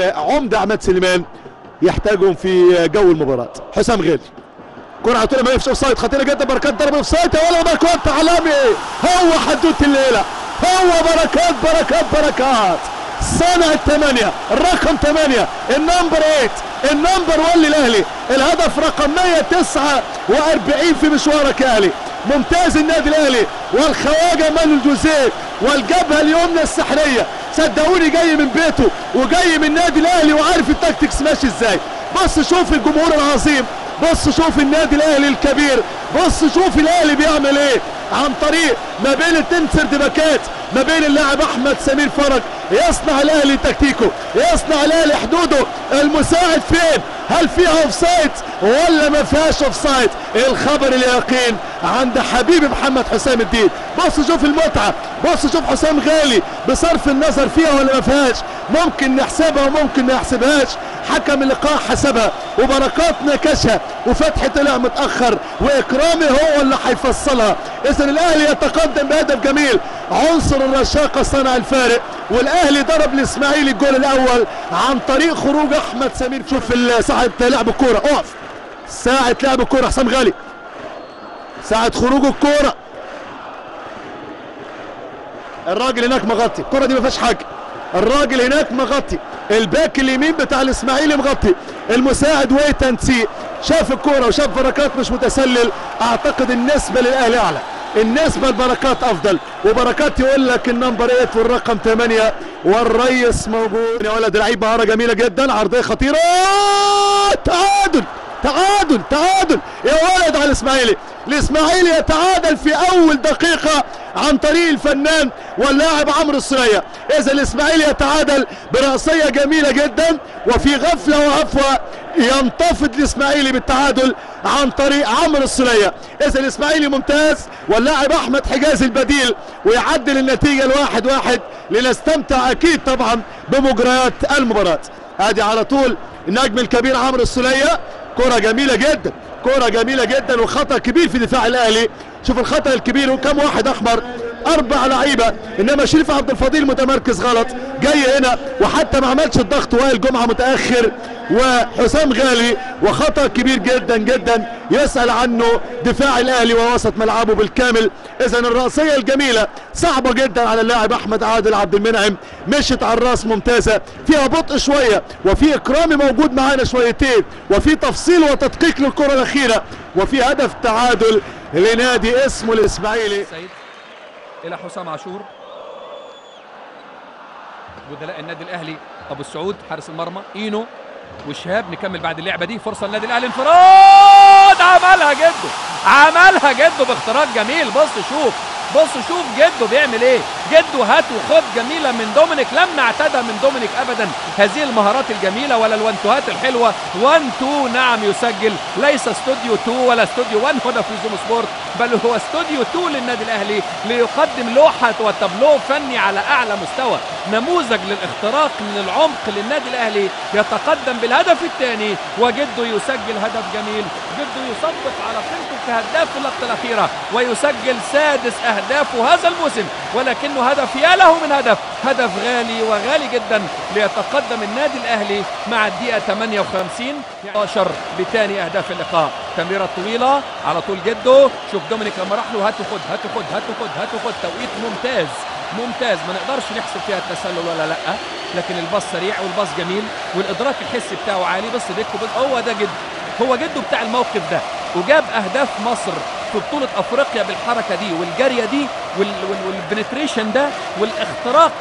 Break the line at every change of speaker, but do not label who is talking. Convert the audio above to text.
العمدة عماد سليمان يحتاجهم في جو المباراة. حسام غالي كرة على طول ما فيش offside خطيرة جدا بركات ضرب offside ولا بركات عالمي. هو حدوته الليلة. هو بركات بركات بركات. صانع الثمانية الرقم ثمانية ال number 8 ال number 1 للأهلي. الهدف رقم 149 في مشوارك يا أهلي. ممتاز النادي الأهلي. والخواجة مانويل جوزيه والجبهة اليمنى السحرية. صدقوني جاي من بيته وجاي من النادي الأهلي وعارف التكتكس ماشي إزاي. بص شوف الجمهور العظيم بص شوف النادي الأهلي الكبير بص شوف الأهلي بيعمل إيه. عن طريق ما بين التين سردباكات ما بين اللاعب أحمد سمير فرج يصنع الأهلي تكتيكه يصنع الأهلي حدوده. المساعد فين؟ هل فيها أوفسايد؟ ولا ما فيهاش أوفسايد؟ الخبر اليقين عند حبيبي محمد حسام الدين. بص شوف المتعة. بص شوف حسام غالي بصرف النظر فيها ولا ما فيهاش. ممكن نحسبها وممكن ما نحسبهاش حكم اللقاء حسبها. وبركات نكشها وفتحي طلع متأخر. وإكرامي هو اللي هيفصلها اذا الأهلي يتقدم بهدف جميل. عنصر الرشاقة صنع الفارق. والأهلي ضرب الاسماعيلي الجول الأول عن طريق خروج أحمد سمير. شوف ساعة لعب الكورة. اقف ساعة لعب الكورة. حسام غالي. ساعة خروج الكورة. الراجل هناك مغطي. الكرة دي ما فيهاش حاجة. الراجل هناك مغطي. ال back اليمين بتاع الإسماعيلي مغطي. المساعد ويتنسي شاف الكورة وشاف بركات مش متسلل. أعتقد النسبة للأهلي أعلى. النسبة لبركات أفضل. وبركات يقول لك ال number 8 والرقم 8 والريس موجود. يا ولد لعيب مهارة جميلة جدا. عرضية خطيرة. تعادل. تعادل. تعادل. يا ولد على الإسماعيلي. الاسماعيلي يتعادل في أول دقيقة عن طريق الفنان واللاعب عمرو السرية. إذا الاسماعيلي يتعادل برأسية جميلة جدا وفي غفلة وعفوة ينتفض الاسماعيلي بالتعادل عن طريق عمرو السرية. إذا الاسماعيلي ممتاز واللاعب أحمد حجازي البديل ويعدل النتيجة الواحد واحد لنستمتع أكيد طبعا بمجريات المباراة. ادي على طول النجم الكبير عمرو السلية كرة جميلة جدا. كرة جميلة جدا وخطأ كبير في دفاع الأهلي. شوف الخطأ الكبير وكم واحد احمر أربع لعيبة إنما شريف عبد الفضيل متمركز غلط جاي هنا وحتى ما عملش الضغط وائل جمعة متأخر وحسام غالي وخطأ كبير جدا جدا يسأل عنه دفاع الأهلي ووسط ملعبه بالكامل. اذا الرأسية الجميلة صعبة جدا على اللاعب أحمد عادل عبد المنعم مشت على الرأس ممتازة فيها بطء شوية وفي اكرامي موجود معانا شويتين وفي تفصيل وتدقيق للكرة الأخيرة وفي هدف تعادل لنادي اسمه
الإسماعيلي. إلى حسام عاشور. بدلاء النادي الأهلي. أبو السعود حارس المرمى. إينو وشهاب نكمل بعد اللعبة دي. فرصة للنادي الأهلي. انفراد! عملها جده. عملها جده باختراق جميل. بص شوف. بص شوف جده بيعمل إيه. جده هات وخد جميلة من دومينيك. لم اعتدى من دومينيك ابدا. هذه المهارات الجميلة ولا الوانتوهات الحلوة. 1 2 نعم يسجل. ليس استوديو 2 ولا استوديو 1 هنا في زوم سبورت. بل هو استوديو 2 للنادي الأهلي ليقدم لوحة وتابلو فني على أعلى مستوى. نموذج للاختراق من العمق للنادي الأهلي يتقدم بالهدف الثاني وجده يسجل هدف جميل. جده يصدق على قيمته كهداف في اللقطة الأخيرة ويسجل سادس اهدافه هذا الموسم. ولكنه هدف يا له من هدف هدف غالي وغالي جدا ليتقدم النادي الأهلي مع الدقيقة 58 11 بثاني أهداف اللقاء. تمريرة طويلة على طول جده شوف دومينيك لما راح له هاتوا خد هاتوا خد هاتوا خد هاتوا خد. توقيت ممتاز. ممتاز. ما نقدرش نحسب فيها التسلل ولا لأ لكن الباص سريع والباص جميل والإدراك الحسي بتاعه عالي. بس ديكو هو ده جد هو جده بتاع الموقف ده. وجاب أهداف مصر في بطولة أفريقيا بالحركة دي والجارية دي والبنتريشن ده والاختراق